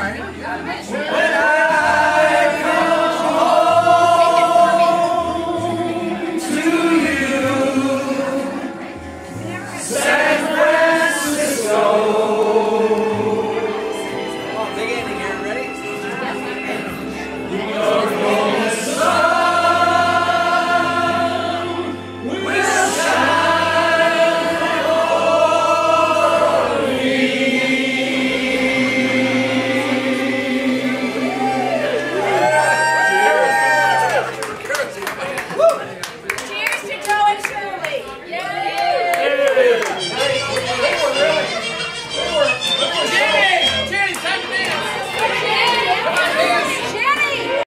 right. When I come home to you, San Francisco.